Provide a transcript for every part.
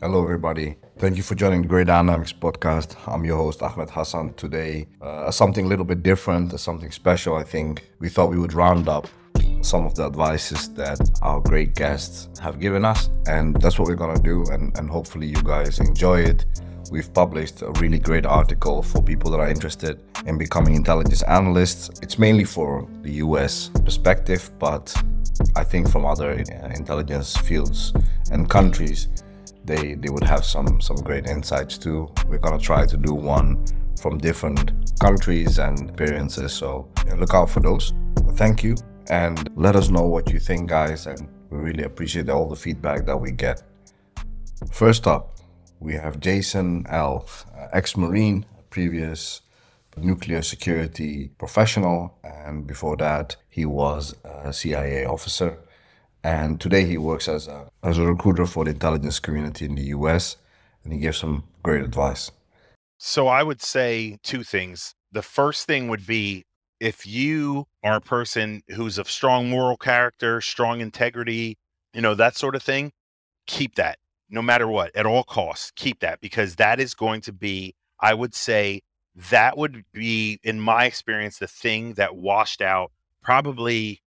Hello, everybody. Thank you for joining the Grey Dynamics podcast. I'm your host, Ahmed Hassan. Today, uh, something a little bit different, something special. I think we thought we would round up some of the advices that our great guests have given us, and that's what we're gonna do. And, and hopefully, you guys enjoy it. We've published a really great article for people that are interested in becoming intelligence analysts. It's mainly for the US perspective, but I think from other uh, intelligence fields and countries, they, they would have some, some great insights too. We're gonna try to do one from different countries and experiences, so look out for those. Thank you, and let us know what you think, guys, and we really appreciate all the feedback that we get. First up, we have Jason L., uh, ex Marine, previous nuclear security professional, and before that, he was a CIA officer. And today he works as a, as a recruiter for the intelligence community in the US, and he gives some great advice. So I would say two things. The first thing would be if you are a person who's of strong moral character, strong integrity, you know, that sort of thing, keep that no matter what, at all costs. Keep that because that is going to be, I would say, that would be, in my experience, the thing that washed out probably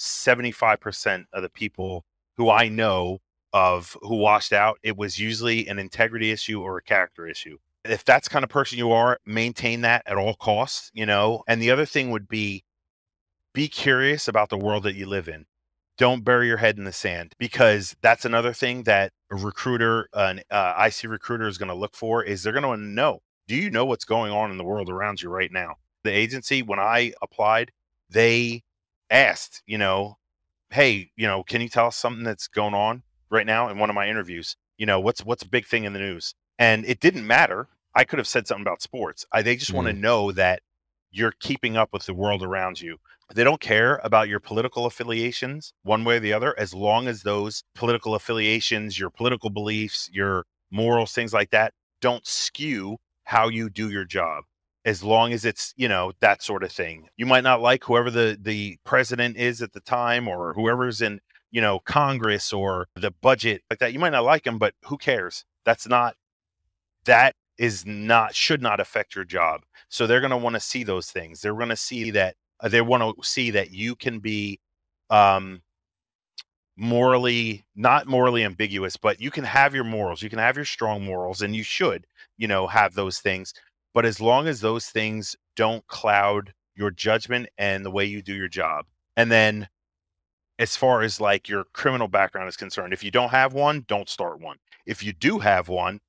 75% of the people who I know of who washed out. It was usually an integrity issue or a character issue. If that's kind of person you are, maintain that at all costs, you know. And the other thing would be be curious about the world that you live in don't bury your head in the sand because that's another thing that a recruiter, an uh, IC recruiter is going to look for is they're going to know, do you know what's going on in the world around you right now? The agency, when I applied, they asked, you know, hey, you know, can you tell us something that's going on right now in one of my interviews? You know, what's what's a big thing in the news? And it didn't matter. I could have said something about sports. I, they just mm. want to know that you're keeping up with the world around you. They don't care about your political affiliations one way or the other, as long as those political affiliations, your political beliefs, your morals, things like that, don't skew how you do your job. As long as it's, you know, that sort of thing. You might not like whoever the, the president is at the time or whoever's in, you know, Congress or the budget like that. You might not like them, but who cares? That's not, that is not, should not affect your job. So they're going to want to see those things. They're going to see that uh, they want to see that you can be um, morally not morally ambiguous but you can have your morals you can have your strong morals and you should you know have those things but as long as those things don't cloud your judgment and the way you do your job and then as far as like your criminal background is concerned if you don't have one don't start one if you do have one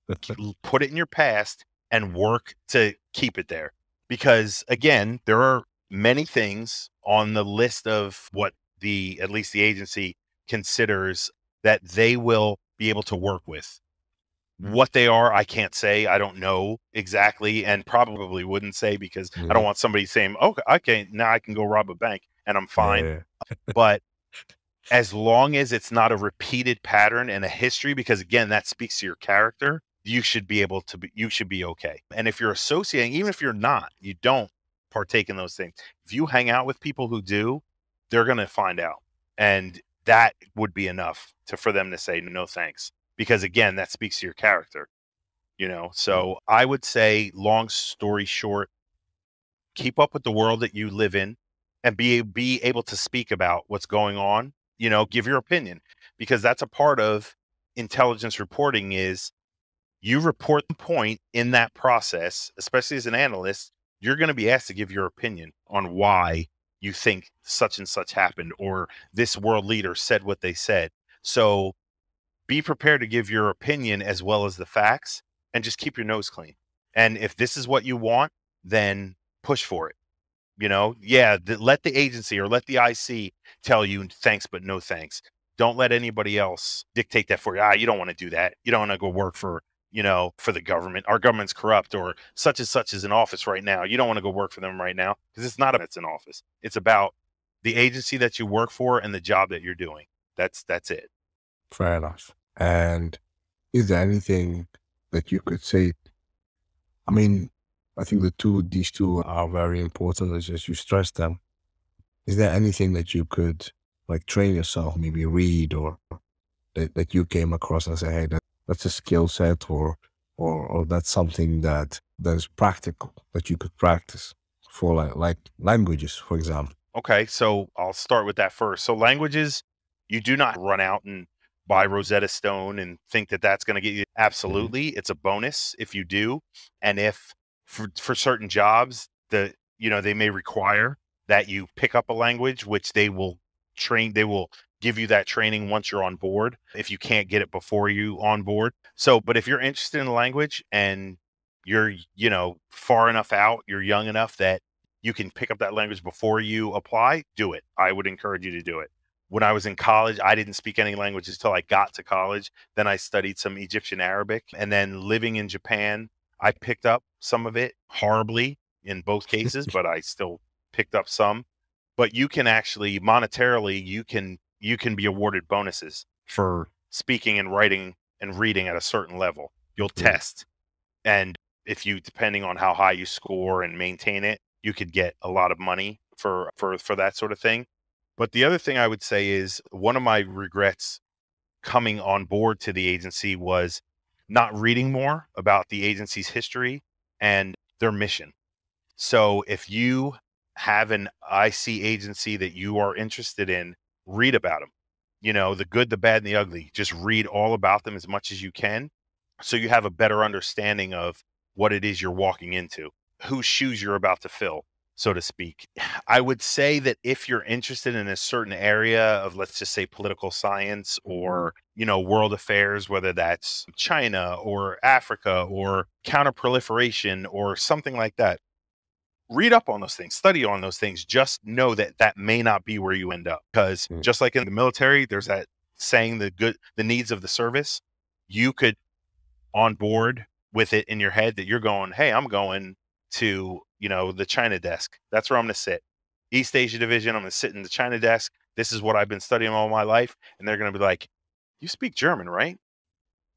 put it in your past and work to keep it there because again there are many things on the list of what the at least the agency considers that they will be able to work with. Mm-hmm. What they are, I can't say. I don't know exactly, and probably wouldn't say because yeah. I mm-hmm. don't want somebody saying, oh, "Okay, okay, now I can go rob a bank and I'm fine." Yeah. but as long as it's not a repeated pattern and a history, because again, that speaks to your character, you should be able to be. You should be okay. And if you're associating, even if you're not, you don't partake in those things. If you hang out with people who do, they're going to find out. And that would be enough to for them to say no thanks because again that speaks to your character you know mm. so i would say long story short keep up with the world that you live in and be be able to speak about what's going on you know give your opinion because that's a part of intelligence reporting is you report the point in that process especially as an analyst you're going to be asked to give your opinion on why you think such and such happened or this world leader said what they said. So be prepared to give your opinion as well as the facts and just keep your nose clean. And if this is what you want, then push for it. You know, yeah, let the agency or let the IC tell you thanks, but no thanks. Don't let anybody else dictate that for you. Ah, you don't want to do that. You don't want to go work for you know, for the government. Our government's corrupt or such and such is in office right now. You don't want to go work for them right now because it's not about it's in office. It's about the agency that you work for and the job that you're doing. That's that's it. Fair enough. And is there anything that you could say? I mean, I think the two these two are very important as you stress them. Is there anything that you could like train yourself, maybe read or that, that you came across and say, hey, that that's a skill set or or or that's something that that is practical that you could practice for like like languages, for example. Okay, so I'll start with that first. So languages, you do not run out and buy Rosetta Stone and think that that's going to get you. Mm-hmm. Absolutely, it's a bonus if you do, and if for for certain jobs the you know they may require that you pick up a language, which they will train. They will give you that training once you're on board. If you can't get it before you on board, so but if you're interested in the language and you're you know far enough out, you're young enough that you can pick up that language before you apply, do it. I would encourage you to do it. When I was in college, I didn't speak any languages until I got to college. Then I studied some Egyptian Arabic. And then living in Japan, I picked up some of it horribly in both cases, but I still picked up some. But you can actually monetarily, you can you can be awarded bonuses for speaking and writing and reading at a certain level. You'll Yeah. test. And if you depending on how high you score and maintain it, you could get a lot of money for for for that sort of thing. But the other thing I would say is one of my regrets coming on board to the agency was not reading more about the agency's history and their mission. So if you have an IC agency that you are interested in, read about them. You know, the good, the bad, and the ugly. Just read all about them as much as you can so you have a better understanding of what it is you're walking into, whose shoes you're about to fill, so to speak. I would say that if you're interested in a certain area of, let's just say, political science or, you know, world affairs, whether that's China or Africa or counterproliferation or something like that, read up on those things, study on those things. Just know that that may not be where you end up. Because Mm. just like in the military, there's that saying the good, the needs of the service. You could on board with it in your head that you're going, hey, I'm going to, you know, the China desk. That's where I'm going to sit. East Asia Division, I'm going to sit in the China desk. This is what I've been studying all my life. And they're going to be like, you speak German, right?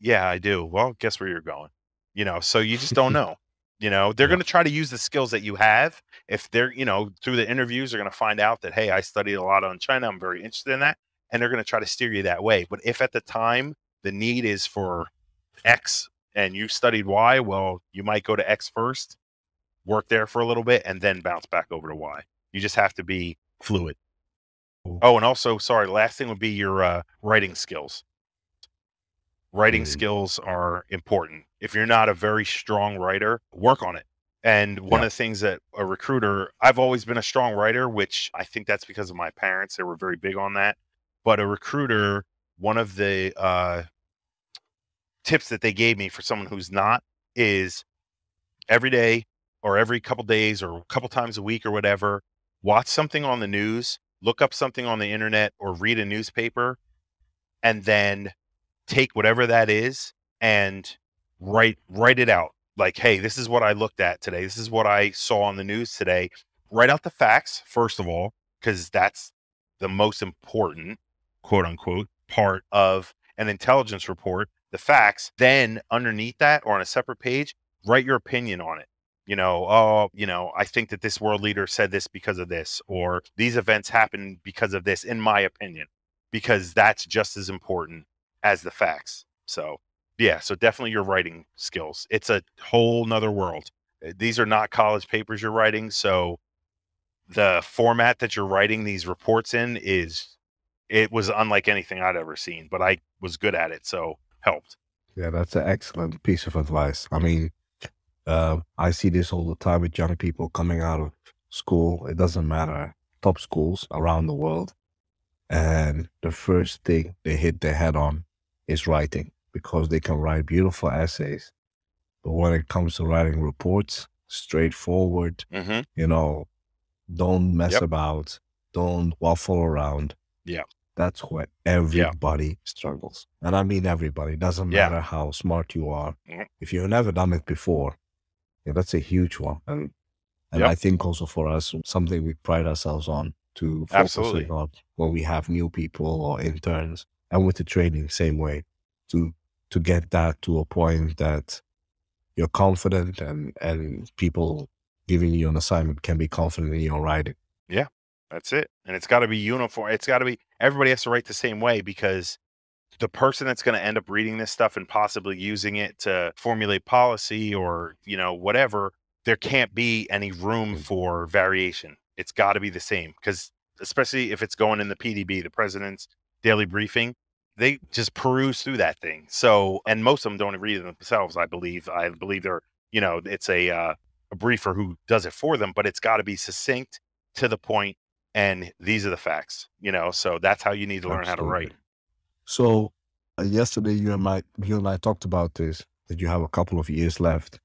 Yeah, I do. Well, guess where you're going? You know, so you just don't know. You know, they're Yeah. going to try to use the skills that you have. If they're, you know, through the interviews, they're going to find out that, hey, I studied a lot on China. I'm very interested in that. And they're going to try to steer you that way. But if at the time the need is for X and you studied Y, well, you might go to X first, work there for a little bit, and then bounce back over to Y. You just have to be fluid. Cool. Oh, and also, sorry, last thing would be your uh, writing skills. Writing Mm. skills are important. If you're not a very strong writer, work on it. And one Yeah. of the things that a recruiter, I've always been a strong writer, which I think that's because of my parents. They were very big on that. But a recruiter, one of the uh, tips that they gave me for someone who's not is every day or every couple days or a couple times a week or whatever, watch something on the news, look up something on the internet or read a newspaper, and then take whatever that is and write write it out. Like, hey, this is what I looked at today. This is what I saw on the news today. Write out the facts, first of all, because that's the most important, quote unquote, part of an intelligence report, the facts. Then underneath that or on a separate page, write your opinion on it. You know, oh, you know, I think that this world leader said this because of this, or these events happened because of this, in my opinion, because that's just as important as the facts. So, yeah, so definitely your writing skills. It's a whole nother world. Uh, These are not college papers you're writing. So, the format that you're writing these reports in is, it was unlike anything I'd ever seen, but I was good at it. So, helped. Yeah, that's an excellent piece of advice. I mean, uh, I see this all the time with young people coming out of school. It doesn't matter, top schools around the world. And the first thing they hit their head on is writing because they can write beautiful essays. But when it comes to writing reports, straightforward, hmm you know, don't mess Yep. about, don't waffle around. Yeah. That's where everybody struggles. And I mean everybody. Doesn't Yeah. matter how smart you are. Mhm. If you've never done it before, yeah, that's a huge one. And and Yep. I think also for us, something we pride ourselves on to Absolutely. on when we have new people or interns and with the training, same way. To to get that to a point that you're confident and and people giving you an assignment can be confident in your writing. Yeah, that's it. And it's got to be uniform. It's got to be everybody has to write the same way because the person that's going to end up reading this stuff and possibly using it to formulate policy or, you know, whatever, there can't be any room Mm. for variation. It's got to be the same because, especially if it's going in the PDB, the president's daily briefing, they just peruse through that thing. So, and most of them don't read it themselves. I believe. I believe they're, you know, it's a uh, a briefer who does it for them, but it's got to be succinct to the point, and these are the facts. You know, so that's how you need to learn how to write. So uh, yesterday you and I you and I talked about this that you have a couple of years left.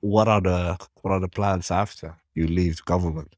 What are the what are the plans after you leave government?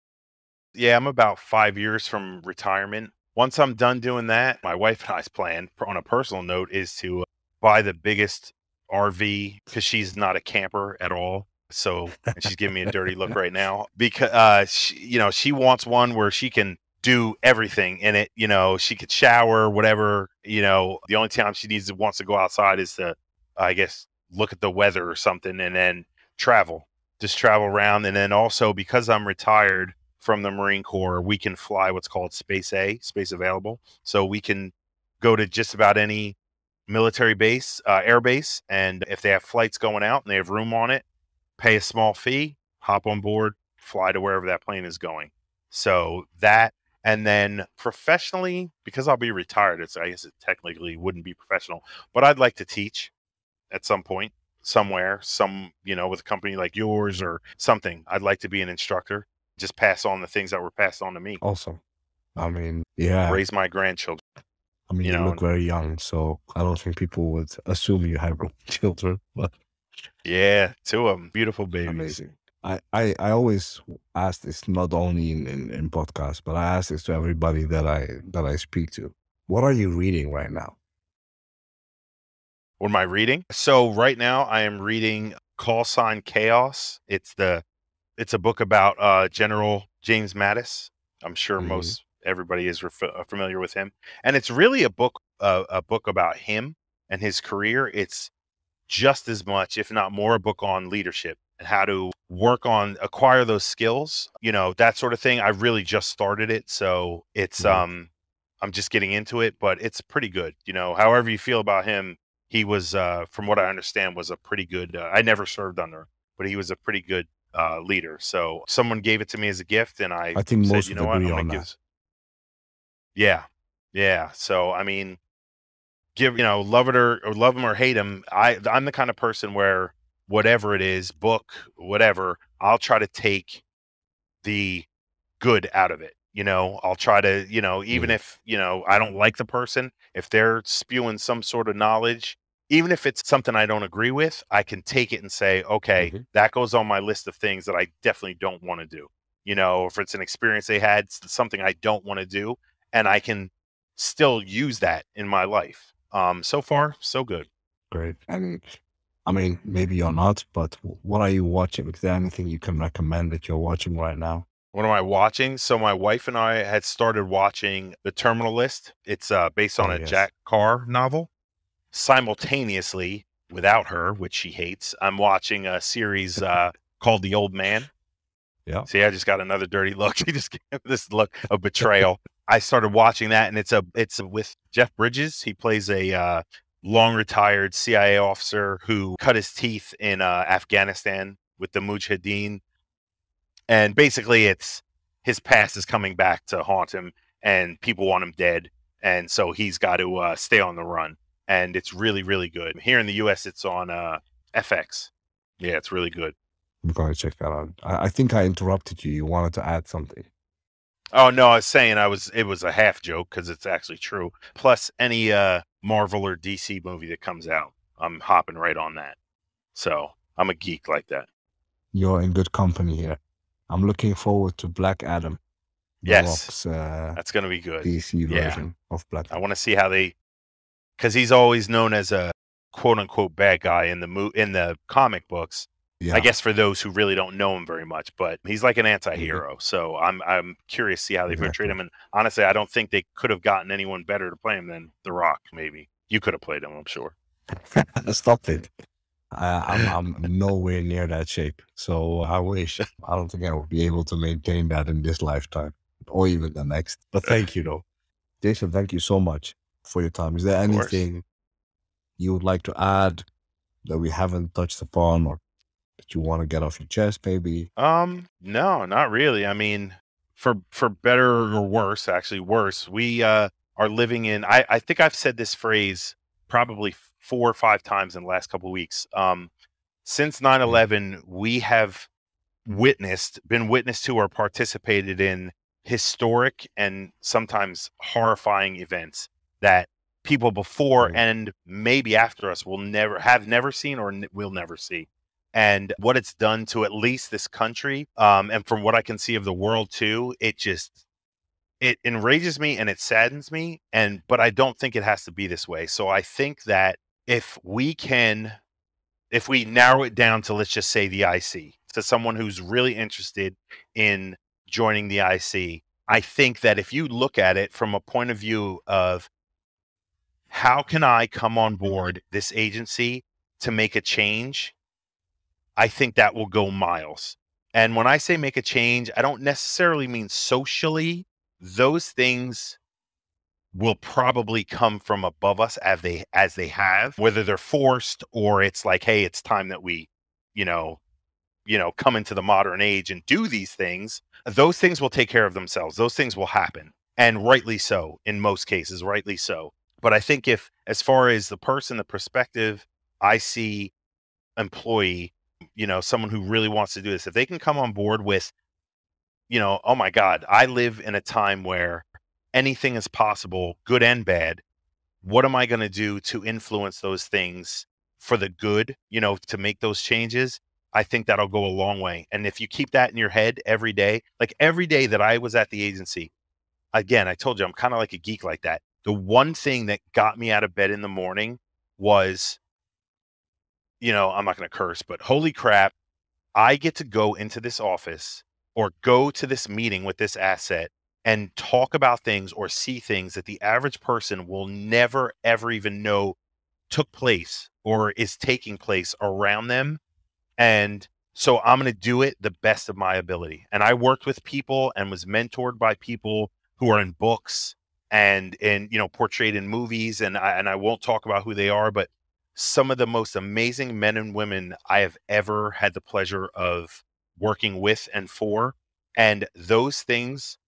Yeah, I'm about five years from retirement. Once I'm done doing that, my wife and I's plan on a personal note is to uh, buy the biggest RV because she's not a camper at all. So and she's giving me a dirty look right now because uh, she, you know she wants one where she can do everything in it. You know, she could shower, whatever. You know, the only time she needs to wants to go outside is to, I guess, look at the weather or something, and then travel, just travel around. And then also because I'm retired from the Marine Corps, we can fly what's called Space A, space available. So we can go to just about any military base, uh, air base, and if they have flights going out and they have room on it, pay a small fee, hop on board, fly to wherever that plane is going. So that, and then professionally, because I'll be retired, it's I guess it technically wouldn't be professional, but I'd like to teach at some point somewhere, some you know, with a company like yours or something. I'd like to be an instructor, just pass on the things that were passed on to me, Awesome. I mean, yeah. raise my grandchildren. I mean, you you, know, look very young, so I don't think people would assume you have children. But Yeah, two of them, beautiful babies. amazing. I, I, I always ask this not only in, in, in podcasts, but I ask this to everybody that I that I speak to. What are you reading right now? What am I reading? So right now I am reading Call Sign Chaos. It's the it's a book about uh General James Mattis. I'm sure Mhm. most everybody is ref- uh, familiar with him. And it's really a book uh, a book about him and his career. It's just as much if not more a book on leadership how to work on acquire those skills, you know, that sort of thing. I really just started it, so it's Mhm. um I'm just getting into it, but it's pretty good. You know, however you feel about him, he was uh from what i understand was a pretty good uh, i never served under but he was a pretty good uh leader so someone gave it to me as a gift and i I think said most you know what I'm gonna give yeah yeah so i mean give you know love it or, or love him or hate him i i'm the kind of person where whatever it is book whatever i'll try to take the good out of it you know i'll try to you know even Mhm. if you know i don't like the person if they're spewing some sort of knowledge even if it's something i don't agree with i can take it and say okay Mhm. that goes on my list of things that i definitely don't want to do you know if it's an experience they had s- something i don't want to do and i can still use that in my life um so far so good Great. And I mean, maybe you're not, but what are you watching? Is there anything you can recommend that you're watching right now? What am I watching? So my wife and I had started watching The Terminal List. It's uh, based on Oh, a yes. Jack Carr novel. Simultaneously, without her, which she hates, I'm watching a series uh, called The Old Man. Yeah. See, I just got another dirty look. He just gave this look of betrayal. I started watching that, and it's a it's with Jeff Bridges. He plays a uh, long retired CIA officer who cut his teeth in uh, Afghanistan with the Mujahideen, and basically, it's his past is coming back to haunt him, and people want him dead, and so he's got to uh, stay on the run. And it's really, really good. Here in the U.S., it's on uh, FX. Yeah, it's really good. I'm going to check that out. I, I think I interrupted you. You wanted to add something. Oh no, I was saying I was it was a half joke because it's actually true. Plus any uh Marvel or DC movie that comes out, I'm hopping right on that. So I'm a geek like that. You're in good company here. I'm looking forward to Black Adam. Yes. Rock's, uh, That's gonna be good. DC Yeah. version of Black Adam. I want to see how they because he's always known as a quote unquote bad guy in the mo- in the comic books. Yeah. I guess for those who really don't know him very much, but he's like an mm-hmm. anti-hero. So I'm I'm curious to see how they portrayed Exactly. him. And honestly, I don't think they could have gotten anyone better to play him than The Rock. Maybe you could have played him. I'm sure. Stop it. I, I'm, I'm nowhere near that shape. So I wish. I don't think I will be able to maintain that in this lifetime or even the next. But thank you, though. Jason, thank you so much. for your time. Is there anything you would like to add that we haven't touched upon or that you want to get off your chest maybe? Um, no, not really. I mean, for for better or worse, actually worse, we uh are living in I, I think I've said this phrase probably four or five times in the last couple of weeks. Um since 9-11, we have witnessed, been witness to or participated in historic and sometimes horrifying events that people before and maybe after us will never have never seen or n- will never see and what it's done to at least this country um, and from what i can see of the world too it just it enrages me and it saddens me and but i don't think it has to be this way. So i think that if we can if we narrow it down to let's just say the ic to someone who's really interested in joining the ic i think that if you look at it from a point of view of how can i come on board this agency to make a change i think that will go miles. And when i say make a change i don't necessarily mean socially those things will probably come from above us as they as they have whether they're forced or it's like hey it's time that we you know you know come into the modern age and do these things. Those things will take care of themselves. Those things will happen. And rightly so in most cases rightly so. But i think if as far as the person the perspective IC employee you know someone who really wants to do this if they can come on board with you know oh my god i live in a time where anything is possible good and bad. What am i going to do to influence those things for the good you know to make those changes? I think that'll go a long way and if you keep that in your head every day like every day that i was at the agency again i told you i'm kind of like a geek like that. The one thing that got me out of bed in the morning was you know i'm not going to curse but holy crap i get to go into this office or go to this meeting with this asset and talk about things or see things that the average person will never ever even know took place or is taking place around them and so i'm going to do it the best of my ability and i worked with people and was mentored by people who are in books and in you know portrayed in movies and I, and I won't talk about who they are but some of the most amazing men and women I have ever had the pleasure of working with and for and those things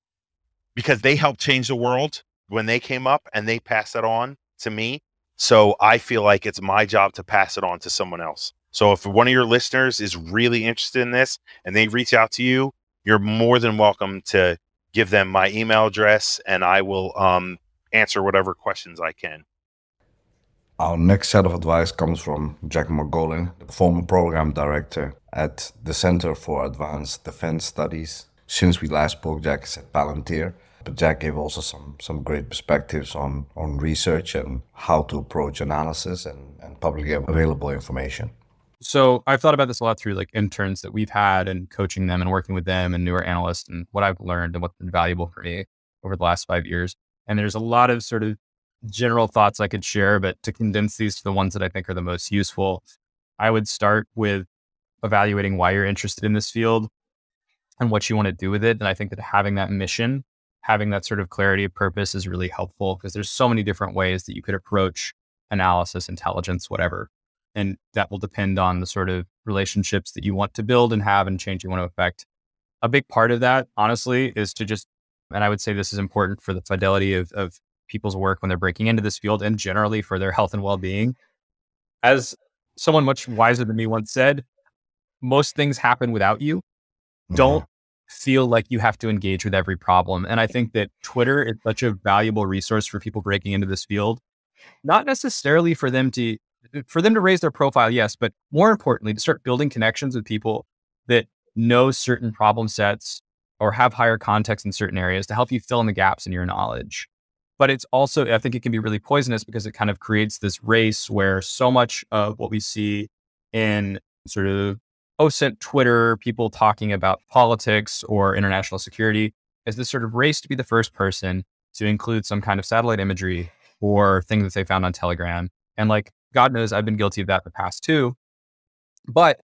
because they helped change the world when they came up and they passed that on to me so I feel like it's my job to pass it on to someone else so if one of your listeners is really interested in this and they reach out to you you're more than welcome to give them my email address and I will um, answer whatever questions I can. Our next set of advice comes from Jack Margolin, the former program director at the Center for Advanced Defense Studies. Since we last spoke, Jack is at Palantir, but Jack gave also some, some great perspectives on, on research and how to approach analysis and, and publicly available information. So I've thought about this a lot through like interns that we've had and coaching them and working with them and newer analysts and what I've learned and what's been valuable for me over the last five years. And there's a lot of sort of general thoughts I could share, but to condense these to the ones that I think are the most useful, I would start with evaluating why you're interested in this field and what you want to do with it. And I think that having that mission, having that sort of clarity of purpose is really helpful because there's so many different ways that you could approach analysis, intelligence, whatever and that will depend on the sort of relationships that you want to build and have and change you want to affect. A big part of that, honestly, is to just, and I would say this is important for the fidelity of, of people's work when they're breaking into this field and generally for their health and well being. As someone much wiser than me once said, most things happen without you. Mm-hmm. Don't feel like you have to engage with every problem. And I think that Twitter is such a valuable resource for people breaking into this field, not necessarily for them to for them to raise their profile, yes, but more importantly, to start building connections with people that know certain problem sets or have higher context in certain areas to help you fill in the gaps in your knowledge. But it's also, I think it can be really poisonous because it kind of creates this race where so much of what we see in sort of OSINT Twitter, people talking about politics or international security, is this sort of race to be the first person to include some kind of satellite imagery or thing that they found on Telegram. And like, God knows I've been guilty of that in the past too. But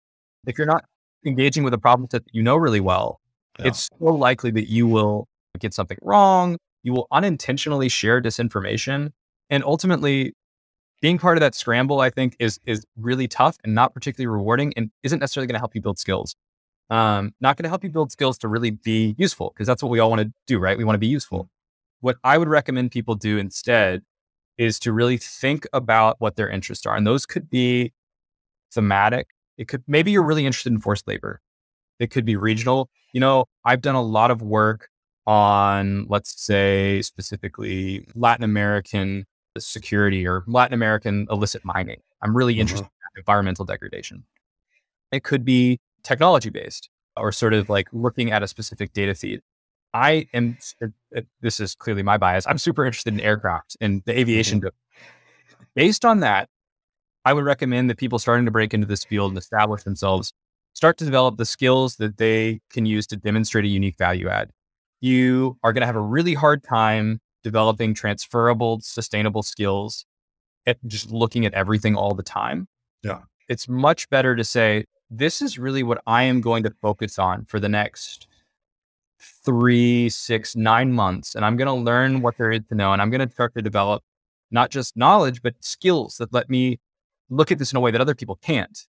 if you're not engaging with a problem that you know really well, Yeah. it's so likely that you will get something wrong. You will unintentionally share disinformation. And ultimately, being part of that scramble, I think, is is really tough and not particularly rewarding, and isn't necessarily going to help you build skills. Um, not going to help you build skills to really be useful because that's what we all want to do, right? We want to be useful. What I would recommend people do instead is to really think about what their interests are, and those could be thematic. It could maybe you're really interested in forced labor. It could be regional. You know, I've done a lot of work on, let's say, specifically Latin American security or Latin American illicit mining. I'm really mm-hmm. interested in environmental degradation. It could be technology based or sort of like looking at a specific data feed. I am, this is clearly my bias. I'm super interested in aircraft and the aviation. Mm-hmm. Based on that, I would recommend that people starting to break into this field and establish themselves start to develop the skills that they can use to demonstrate a unique value add. You are going to have a really hard time developing transferable, sustainable skills at just looking at everything all the time. Yeah. It's much better to say, this is really what I am going to focus on for the next three, six, nine months. And I'm going to learn what there is to know. And I'm going to start to develop not just knowledge, but skills that let me look at this in a way that other people can't.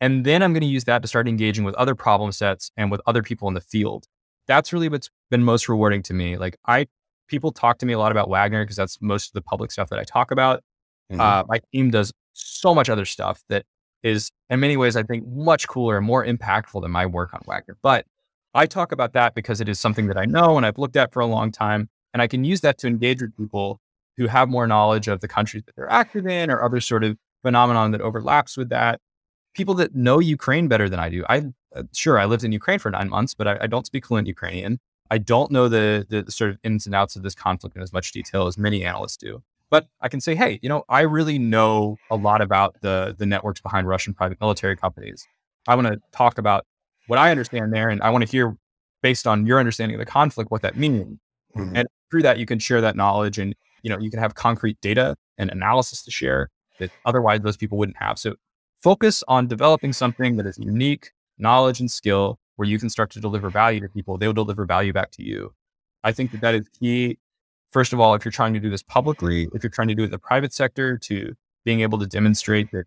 And then I'm going to use that to start engaging with other problem sets and with other people in the field. That's really what's been most rewarding to me. Like I, people talk to me a lot about Wagner because that's most of the public stuff that I talk about. Mm-hmm. Uh, my team does so much other stuff that is in many ways, I think much cooler and more impactful than my work on Wagner. But I talk about that because it is something that I know and I've looked at for a long time. And I can use that to engage with people who have more knowledge of the countries that they're active in or other sort of phenomenon that overlaps with that. People that know Ukraine better than I do. I uh, sure I lived in Ukraine for nine months, but I, I don't speak fluent Ukrainian. I don't know the, the sort of ins and outs of this conflict in as much detail as many analysts do. But I can say, hey, you know, I really know a lot about the the networks behind Russian private military companies. I want to talk about what I understand there, and I want to hear, based on your understanding of the conflict, what that means. Mm-hmm. And through that, you can share that knowledge, and you know, you can have concrete data and analysis to share that otherwise those people wouldn't have. So focus on developing something that is unique knowledge and skill where you can start to deliver value to people. They'll deliver value back to you. I think that that is key. First of all, if you're trying to do this publicly, if you're trying to do it in the private sector, to being able to demonstrate that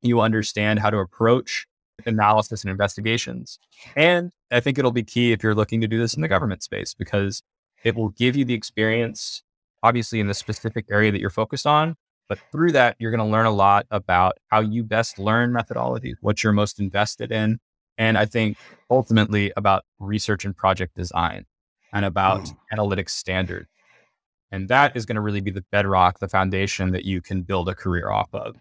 you understand how to approach analysis and investigations. And I think it'll be key if you're looking to do this in the government space because it will give you the experience, obviously, in the specific area that you're focused on, but through that, you're going to learn a lot about how you best learn methodologies, what you're most invested in. And I think ultimately about research and project design and about mm. analytics standards. And that is going to really be the bedrock, the foundation that you can build a career off of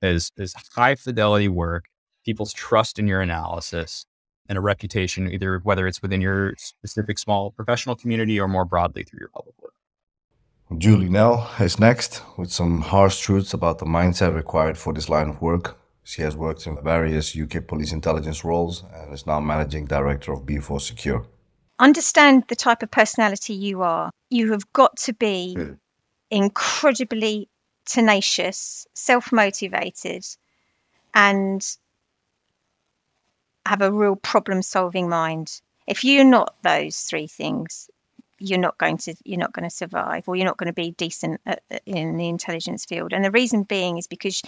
is, is high fidelity work, people's trust in your analysis and a reputation, either whether it's within your specific small professional community or more broadly through your public. Julie Nel is next with some harsh truths about the mindset required for this line of work. She has worked in various UK police intelligence roles and is now managing director of B4 Secure. Understand the type of personality you are. You have got to be incredibly tenacious, self motivated, and have a real problem solving mind. If you're not those three things, you're not going to you're not going to survive or you're not going to be decent at, in the intelligence field and the reason being is because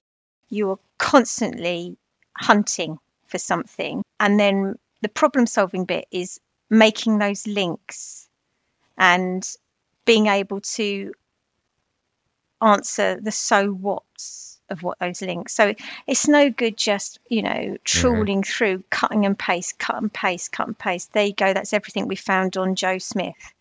you're constantly hunting for something and then the problem solving bit is making those links and being able to answer the so what's of what those links so it's no good just you know mm-hmm. trawling mm-hmm. through cutting and paste cut and paste cut and paste there you go that's everything we found on joe smith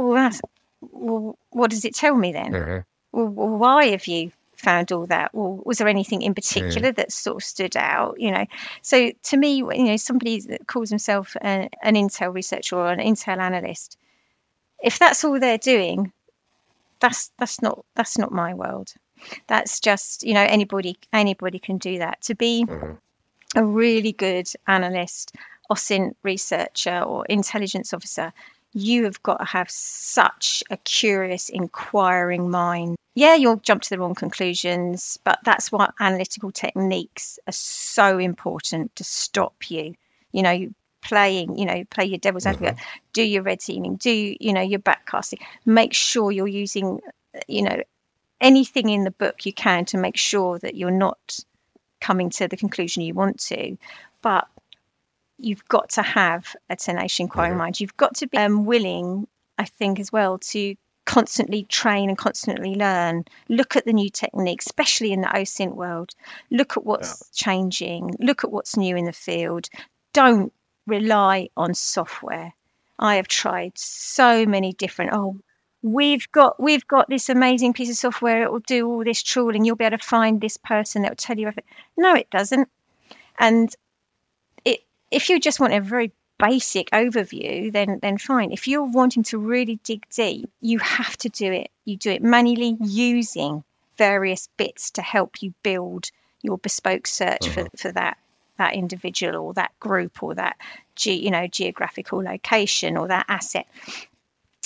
well, that's, well, what does it tell me then? Mm-hmm. Well, why have you found all that? Well, was there anything in particular that sort of stood out? You know, so to me, you know, somebody that calls himself an, an intel researcher or an intel analyst, if that's all they're doing, that's that's not that's not my world. That's just you know anybody anybody can do that. To be mm-hmm. a really good analyst, OSINT researcher, or intelligence officer, you have got to have such a curious, inquiring mind. Yeah, you'll jump to the wrong conclusions, but that's why analytical techniques are so important to stop you. You know, playing, you know, play your devil's advocate, mm-hmm. do your red teaming, do, you know, your backcasting. Make sure you're using you know, anything in the book you can to make sure that you're not coming to the conclusion you want to. But you've got to have a tenacious inquiring Mhm. mind. You've got to be um, willing, I think, as well, to constantly train and constantly learn. Look at the new techniques, especially in the OSINT world. Look at what's changing. Look at what's new in the field. Don't rely on software. I have tried so many different. Oh, we've got we've got this amazing piece of software. It will do all this trawling. You'll be able to find this person that will tell you everything. No, it doesn't. And if you just want a very basic overview, then then fine. If you're wanting to really dig deep, you have to do it. You do it manually using various bits to help you build your bespoke search for, uh-huh. for that that individual or that group or that ge- you know geographical location or that asset.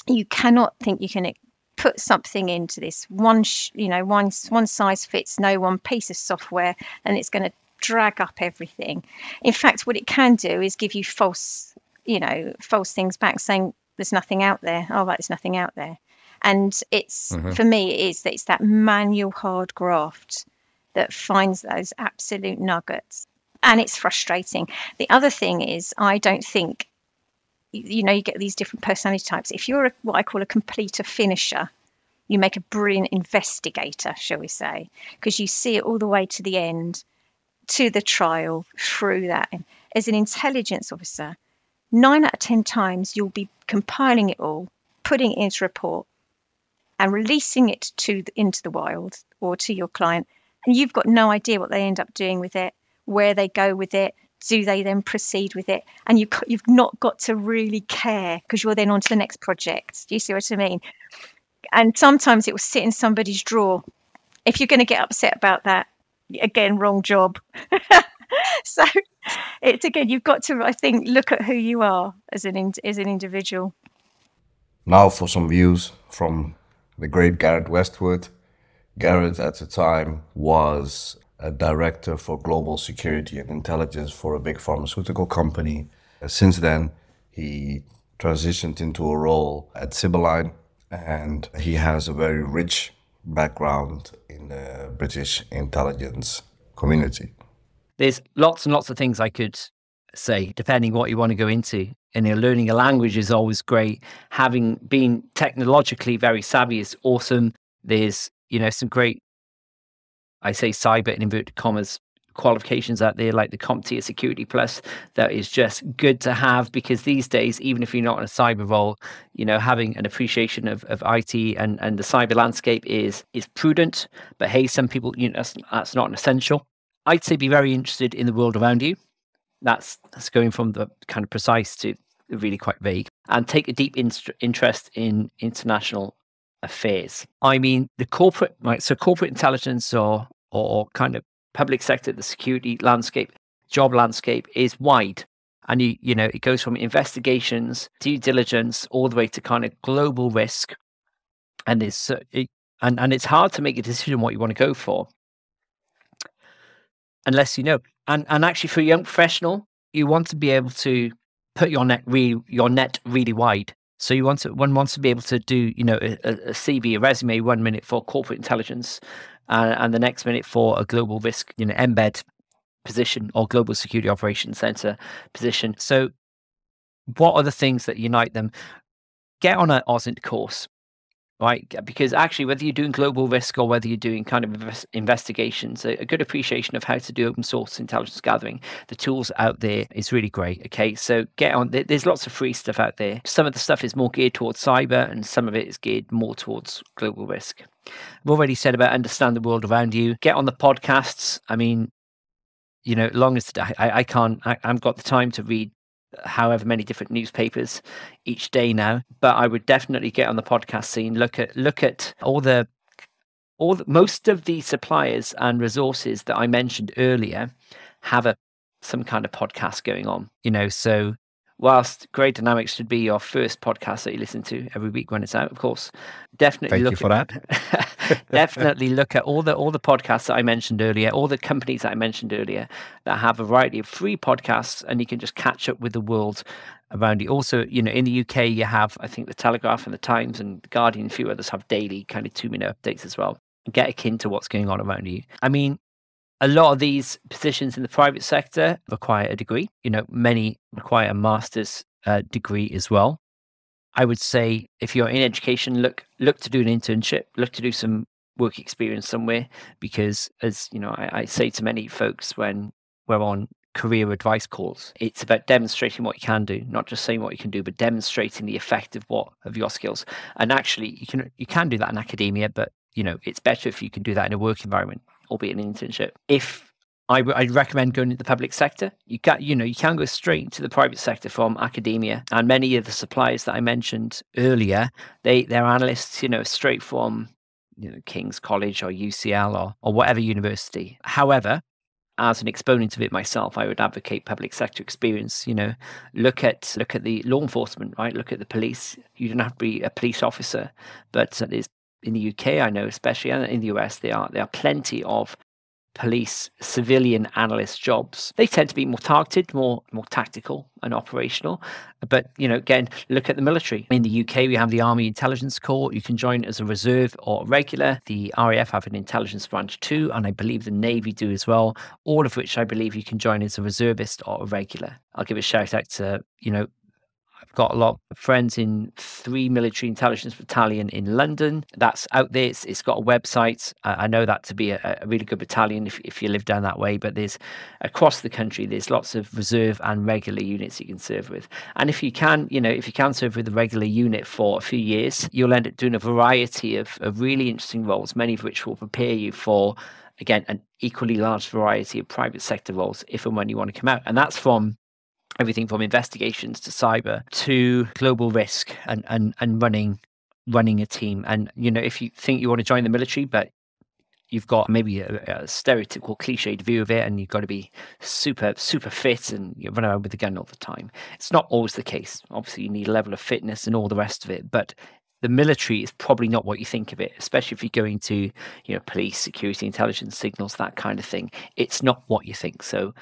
You cannot think you can put something into this one sh- you know one one size fits no one piece of software and it's going to drag up everything. In fact what it can do is give you false you know false things back saying there's nothing out there. Oh right there's nothing out there. And it's Mhm. for me it is that it's that manual hard graft that finds those absolute nuggets. And it's frustrating. The other thing is i don't think you know you get these different personality types. If you're a, what i call a completer finisher you make a brilliant investigator shall we say because you see it all the way to the end to the trial through that. And as an intelligence officer nine out of ten times you'll be compiling it all putting it into a report and releasing it to the, into the wild or to your client and you've got no idea what they end up doing with it where they go with it do they then proceed with it? And you, you've not got to really care because you're then on to the next project. Do you see what i mean? And sometimes it will sit in somebody's drawer. If you're going to get upset about that again wrong job so it's again you've got to i think look at who you are as an in, as an individual Now for some views from the great Gareth Westwood. Gareth at the time was a director for global security and intelligence for a big pharmaceutical company. Since then, he transitioned into a role at Sibylline and he has a very rich background in the British intelligence community. there's lots and lots of things I could say, depending what you want to go into. And you know, learning a language is always great. Having been technologically very savvy is awesome. There's, you know, some great, I say cyber in inverted commas, qualifications out there like the CompTIA Security Plus that is just good to have because these days, even if you're not in a cyber role, you know, having an appreciation of, of IT and, and the cyber landscape is is prudent. But hey, some people, you know, that's, that's not an essential. I'd say be very interested in the world around you. That's that's going from the kind of precise to really quite vague, and take a deep inst- interest in international affairs. I mean, the corporate, right? So corporate intelligence or or kind of public sector, the security landscape, job landscape is wide, and you you know it goes from investigations, due diligence, all the way to kind of global risk, and it's uh, it, and and it's hard to make a decision what you want to go for unless you know. And and actually, for a young professional, you want to be able to put your net really your net really wide. So you want to one wants to be able to do you know a, a CV, a resume, one minute for corporate intelligence, uh, and the next minute for a global risk, you know, embed position or global security operations center position. So, what are the things that unite them? Get on an OSINT course right? Because actually, whether you're doing global risk or whether you're doing kind of inves- investigations, a, good appreciation of how to do open source intelligence gathering, the tools out there is really great. Okay, so get on. there- There's lots of free stuff out there. Some of the stuff is more geared towards cyber, and some of it is geared more towards global risk. I've already said about understand the world around you. Get on the podcasts. I mean, you know, long as I, I can't, I, I've got the time to read however many different newspapers each day now but i would definitely get on the podcast scene look at look at all the all the, most of the suppliers and resources that i mentioned earlier have a some kind of podcast going on you know so whilst Grey Dynamics should be your first podcast that you listen to every week when it's out, of course, definitely Thank look you for at, that. definitely look at all the all the podcasts that I mentioned earlier, all the companies that I mentioned earlier that have a variety of free podcasts, and you can just catch up with the world around you. Also, you know, in the UK, you have I think the Telegraph and the Times and the Guardian, a few others have daily kind of two minute updates as well. Get akin to what's going on around you. I mean, a lot of these positions in the private sector require a degree. You know, many require a master's uh, degree as well. I would say if you're in education, look look to do an internship, look to do some work experience somewhere, because as you know, I, I say to many folks when we're on career advice calls, it's about demonstrating what you can do, not just saying what you can do, but demonstrating the effect of what of your skills. And actually, you can you can do that in academia, but you know, it's better if you can do that in a work environment albeit an internship. If I w- I'd recommend going to the public sector. You can you know you can go straight to the private sector from academia, and many of the suppliers that I mentioned earlier, they they're analysts, you know, straight from you know King's College or UCL or or whatever university. However, as an exponent of it myself, I would advocate public sector experience. You know, look at look at the law enforcement, right? Look at the police. You don't have to be a police officer, but there's in the UK, I know especially, and in the US, there are there are plenty of police civilian analyst jobs. They tend to be more targeted, more more tactical and operational. But you know, again, look at the military. In the UK, we have the Army Intelligence Corps. You can join as a reserve or a regular. The RAF have an intelligence branch too, and I believe the Navy do as well. All of which I believe you can join as a reservist or a regular. I'll give a shout out to you know got a lot of friends in three military intelligence battalion in London. That's out there. It's, it's got a website. I, I know that to be a, a, really good battalion if, if you live down that way. But there's across the country, there's lots of reserve and regular units you can serve with. And if you can, you know, if you can serve with a regular unit for a few years, you'll end up doing a variety of, of really interesting roles, many of which will prepare you for again an equally large variety of private sector roles if and when you want to come out. And that's from everything from investigations to cyber to global risk and and and running running a team and you know if you think you want to join the military but you've got maybe a, a stereotypical cliched view of it and you've got to be super super fit and you run around with a gun all the time it's not always the case obviously you need a level of fitness and all the rest of it but the military is probably not what you think of it, especially if you're going to, you know, police, security, intelligence, signals, that kind of thing. It's not what you think. So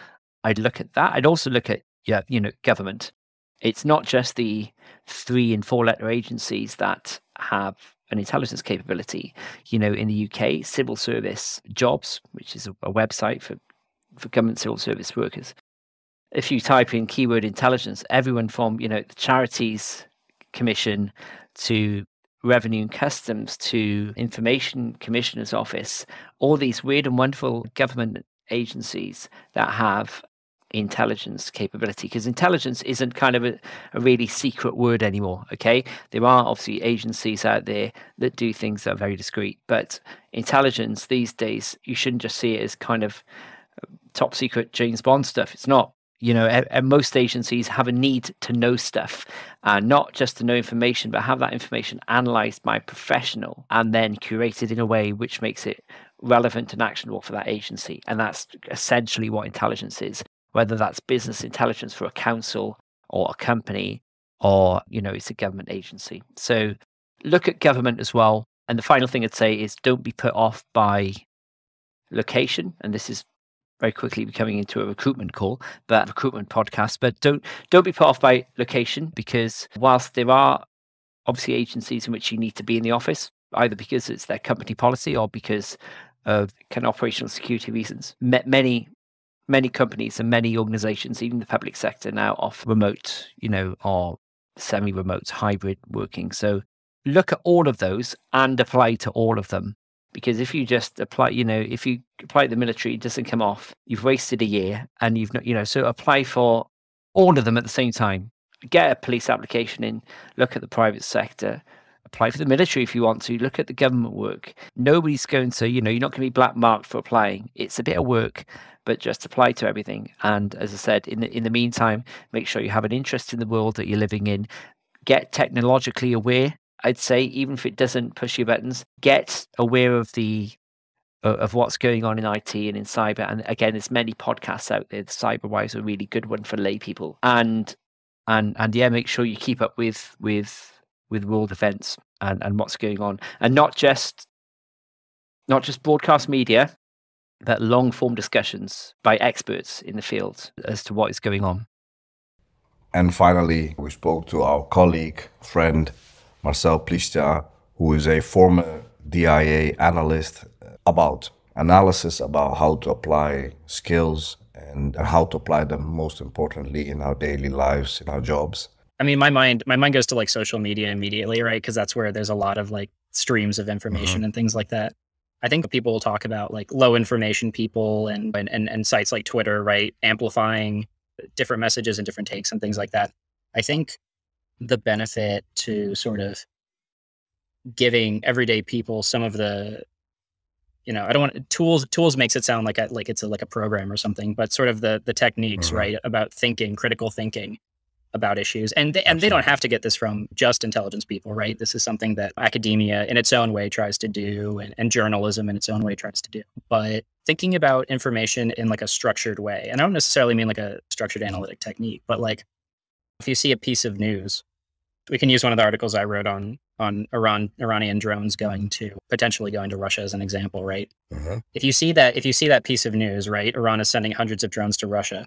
I'd look at that. I'd also look at yeah, you know, government. It's not just the three and four letter agencies that have an intelligence capability. You know, in the UK, civil service jobs, which is a, website for, for government civil service workers. If you type in keyword intelligence, everyone from, you know, the charities commission to revenue and customs to information commissioner's office, all these weird and wonderful government agencies that have intelligence capability because intelligence isn't kind of a, a, really secret word anymore okay? There are obviously agencies out there that do things that are very discreet but intelligence these days you shouldn't just see it as kind of uh, top secret james bond stuff. It's not. You know and most agencies have a need to know stuff uh, not just to know information but have that information analyzed by professional and then curated in a way which makes it relevant and actionable for that agency. And that's essentially what intelligence is whether that's business intelligence for a council or a company or you know it's a government agency. So look at government as well. And the final thing i'd say is don't be put off by location. And this is very quickly becoming into a recruitment call but recruitment podcast but don't don't be put off by location because whilst there are obviously agencies in which you need to be in the office either because it's their company policy or because of kind of operational security reasons many many companies and many organizations, even the public sector now offer remote, you know, or semi-remote hybrid working. So look at all of those and apply to all of them. Because if you just apply, you know, if you apply the military, it doesn't come off, you've wasted a year and you've not, you know, so apply for all of them at the same time. Get a police application in, look at the private sector, apply for the military if you want to, look at the government work. Nobody's going to, you know, you're not going to be black marked for applying. It's a bit of work but just apply to everything. And as I said, in the, in the meantime, make sure you have an interest in the world that you're living in. Get technologically aware. I'd say, even if it doesn't push your buttons, get aware of the of what's going on in IT and in cyber. And again, there's many podcasts out there. The Cyberwise is a really good one for lay people. And and and yeah, make sure you keep up with with with world events and and what's going on, and not just not just broadcast media, but long form discussions by experts in the field as to what is going on. And finally, we spoke to our colleague, friend, Marcel Plichta, who is a former DIA analyst, about analysis about how to apply skills and how to apply them most importantly in our daily lives, in our jobs. I mean, my mind, my mind goes to like social media immediately, right? Because that's where there's a lot of like streams of information mm-hmm. and things like that. I think people will talk about like low information people and, and and sites like Twitter, right, amplifying different messages and different takes and things like that. I think the benefit to sort of giving everyday people some of the you know, I don't want tools. Tools makes it sound like a, like it's a, like a program or something, but sort of the the techniques, mm-hmm. right, about thinking, critical thinking about issues, and they, and they don't have to get this from just intelligence people, right? This is something that academia, in its own way, tries to do, and, and journalism, in its own way, tries to do. But thinking about information in like a structured way, and I don't necessarily mean like a structured analytic technique, but like if you see a piece of news, we can use one of the articles I wrote on on Iran Iranian drones going to potentially going to Russia as an example, right? Mm-hmm. If you see that if you see that piece of news, right, Iran is sending hundreds of drones to Russia.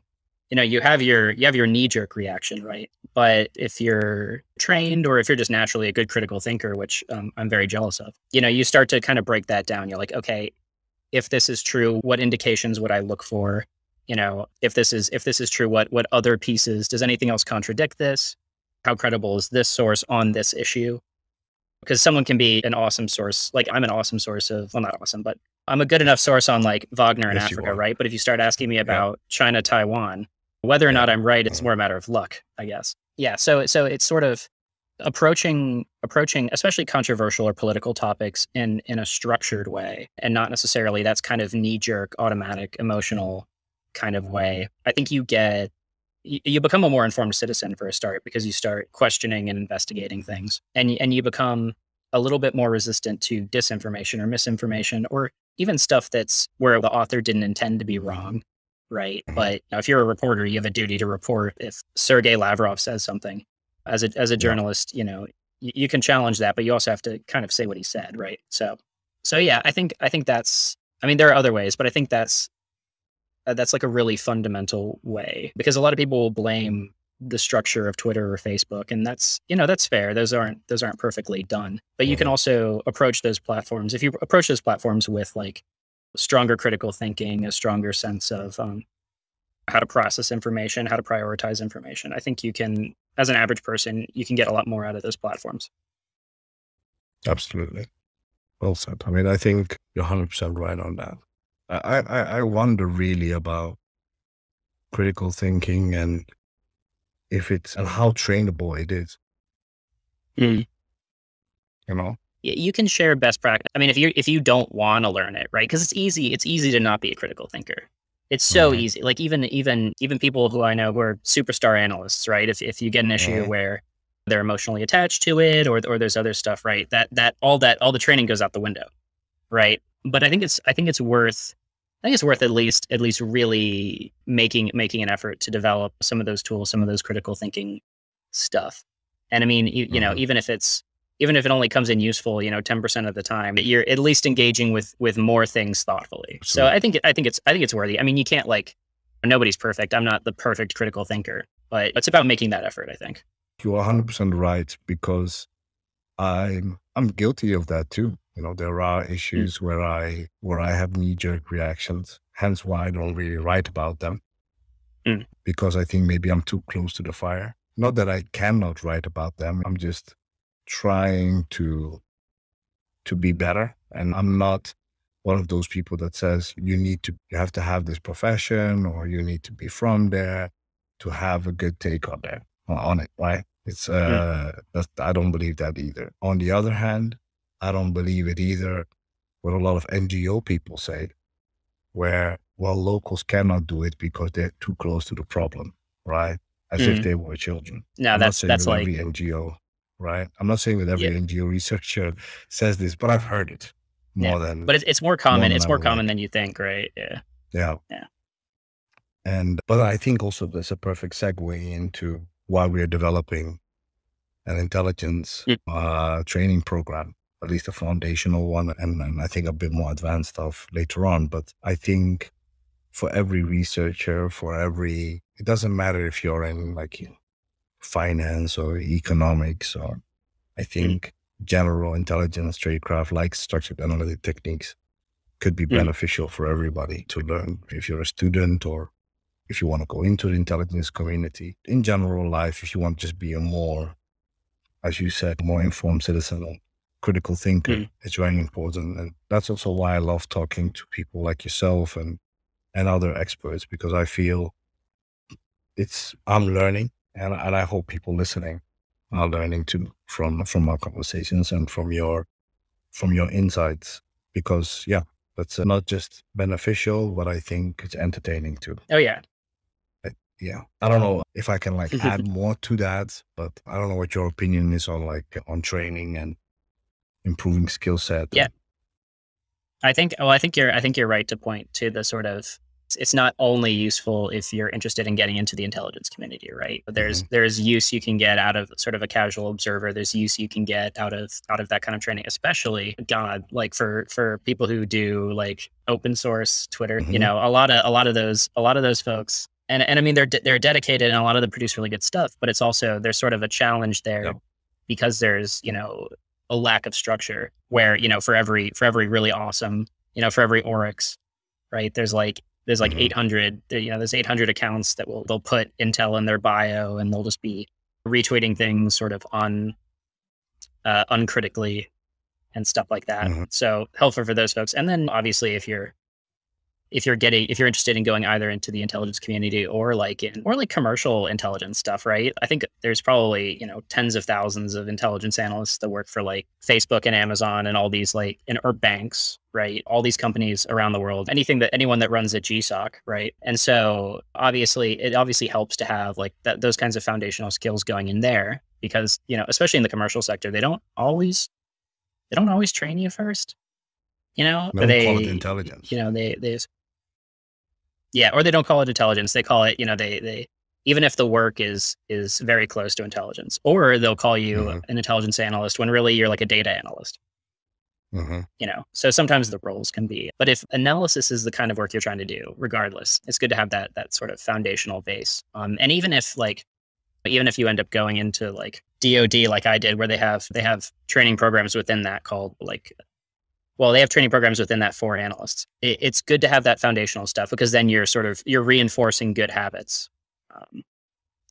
You know, you have your you have your knee jerk reaction, right? But if you're trained or if you're just naturally a good critical thinker, which um, I'm very jealous of, you know, you start to kind of break that down. You're like, okay, if this is true, what indications would I look for? You know, if this is if this is true, what what other pieces does anything else contradict this? How credible is this source on this issue? because someone can be an awesome source. Like I'm an awesome source of, well, not awesome, but I'm a good enough source on like Wagner in yes, Africa, right? But if you start asking me about yeah. China, Taiwan, whether or not I'm right, it's more a matter of luck, I guess. Yeah. So, so it's sort of approaching, approaching, especially controversial or political topics in, in a structured way and not necessarily that's kind of knee jerk, automatic, emotional kind of way. I think you get you become a more informed citizen for a start because you start questioning and investigating things and and you become a little bit more resistant to disinformation or misinformation or even stuff that's where the author didn't intend to be wrong right mm-hmm. but you know, if you're a reporter you have a duty to report if Sergei Lavrov says something as a as a journalist you know you, you can challenge that but you also have to kind of say what he said right so so yeah i think i think that's i mean there are other ways but i think that's uh, that's like a really fundamental way because a lot of people will blame the structure of Twitter or Facebook, and that's you know that's fair. Those aren't those aren't perfectly done, but you can mm-hmm. also approach those platforms if you approach those platforms with like stronger critical thinking, a stronger sense of um, how to process information, how to prioritize information. I think you can, as an average person, you can get a lot more out of those platforms. Absolutely. Well said. I mean, I think you're 100% right on that. I, I, I wonder really about critical thinking and if it's and how trainable it is. Mm. You know, you can share best practice. I mean, if you if you don't want to learn it, right? Because it's easy. It's easy to not be a critical thinker. It's so mm-hmm. easy. Like even even even people who I know who are superstar analysts, right? If if you get an issue mm-hmm. where they're emotionally attached to it, or or there's other stuff, right? That that all that all the training goes out the window, right? but I think it's I think it's worth I think it's worth at least at least really making making an effort to develop some of those tools, some of those critical thinking stuff. And I mean, you, you know, mm-hmm. even if it's even if it only comes in useful, you know, ten percent of the time, you're at least engaging with with more things thoughtfully. So I think I think it's I think it's worthy. I mean, you can't like nobody's perfect. I'm not the perfect critical thinker, but it's about making that effort. I think you are 100 percent right because I'm I'm guilty of that too. You know, there are mm. issues mm. where I where I have knee jerk reactions. Hence why I don't really write about them. Mm. Because I think maybe I'm too close to the fire. Not that I cannot write about them. I'm just trying to to be better. And I'm not one of those people that says you need to you have to have this profession or you need to be from there to have a good take on there on it, right? It's uh mm. I don't believe that either. On the other hand, I don't believe it either what a lot of NGO people say, where, well, locals cannot do it because they're too close to the problem, right? As mm. if they were children. No, I'm that's, that's like. NGO, right? I'm not saying that every yeah. NGO researcher says this, but I've heard it more yeah. than. But it's, it's more common. More it's more common than you think, right? Yeah. Yeah. Yeah. And, but I think also there's a perfect segue into why we are developing an intelligence Mm. uh, training program, at least a foundational one, and, and I think a bit more advanced stuff later on. But I think for every researcher, for every, it doesn't matter if you're in like finance or economics, or I think general intelligence, tradecraft, like structured analytic techniques, could be Mm. beneficial for everybody to learn. If you're a student or if you want to go into the intelligence community, in general life, if you want to just be a more, as you said, more informed citizen or critical thinker, Mm. it's very important. And that's also why I love talking to people like yourself and and other experts because I feel it's I'm learning and and I hope people listening are learning too from from our conversations and from your from your insights because yeah that's uh, not just beneficial but I think it's entertaining too Oh yeah. yeah I don't know if I can like add more to that but I don't know what your opinion is on like on training and improving skill set Yeah. I think well I think you're I think you're right to point to the sort of it's not only useful if you're interested in getting into the intelligence community, right? But there's there's use you can get out of sort of a casual observer. There's use you can get out of out of that kind of training, especially God, like for for people who do like open source Twitter, you Mhm. know, a lot of a lot of those a lot of those folks and and I mean they're they're dedicated and a lot of them produce really good stuff, but it's also there's sort of a challenge there because there's, you know, a lack of structure where, you know, for every for every really awesome, you know, for every Oryx, right? There's like there's like Mhm. 800 you know there's 800 accounts that will they'll put intel in their bio and they'll just be retweeting things sort of on uh, uncritically and stuff like that Mhm. so helpful for those folks and then obviously if you're if you're getting if you're interested in going either into the intelligence community or like in or like commercial intelligence stuff right? I think there's probably you know tens of thousands of intelligence analysts that work for like facebook and amazon and all these like and or banks right? All these companies around the world anything that anyone that runs a gsoc right? And so obviously it obviously helps to have like that those kinds of foundational skills going in there because you know especially in the commercial sector they don't always they don't always train you first you know? They or they call it intelligence. you know they they yeah or they don't call it intelligence they call it you know they they even if the work is is very close to intelligence or they'll call you Mhm. an intelligence analyst when really you're like a data analyst. Hmm you know so sometimes the roles can be but if analysis is the kind of work you're trying to do regardless it's good to have that that sort of foundational base. Um, and even if like even if you end up going into like dod like i did where they have they have training programs within that called like well they have training programs within that for analysts it, it's good to have that foundational stuff because then you're sort of you're reinforcing good habits um,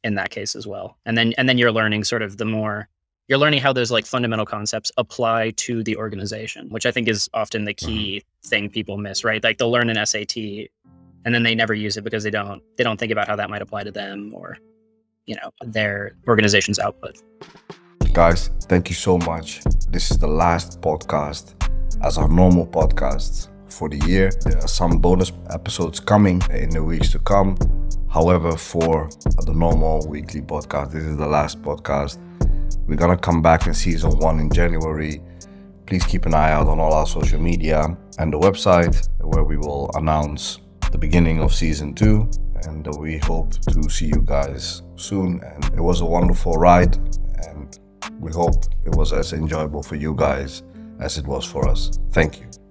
in that case as well and then and then you're learning sort of the more you're learning how those like fundamental concepts apply to the organization, which I think is often the key thing people miss, right? Like they'll learn an SAT and then they never use it because they don't they don't think about how that might apply to them or you know their organization's output. Guys, thank you so much. This is the last podcast as our normal podcast for the year. There are some bonus episodes coming in the weeks to come. However, for the normal weekly podcast, this is the last podcast. We're gonna come back in season one in January. Please keep an eye out on all our social media and the website where we will announce the beginning of season two. And we hope to see you guys soon. And it was a wonderful ride. And we hope it was as enjoyable for you guys as it was for us. Thank you.